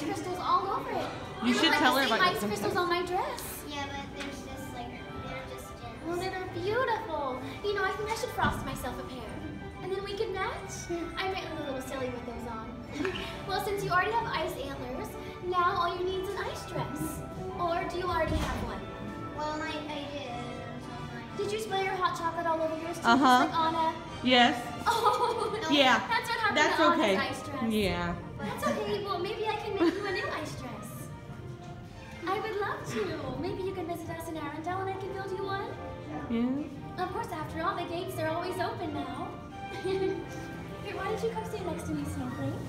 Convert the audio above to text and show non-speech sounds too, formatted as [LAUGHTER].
You They should look tell her about same ice your crystals on my dress. Yeah, but there's just like they're just gems. Oh, they're beautiful. You know, I think I should frost myself a pair. And then we can match. I might look a little silly with those on. [LAUGHS] well, since you already have ice antlers, now all you need is an ice dress. Or do you already have one? Well, I, I did. It was on my- Did you spill your hot chocolate all over yours too? Uh-huh. Like Anna? Yes. [LAUGHS] Oh, no. Yeah. That's what happened That's to Anna's okay. ice dress. Yeah. That's okay. Well, maybe I love to. Maybe you can visit us in Arendelle and I can build you one. Yeah. Of course, after all, the gates are always open now. [LAUGHS] Here, why don't you come stand next to me, Snowflake?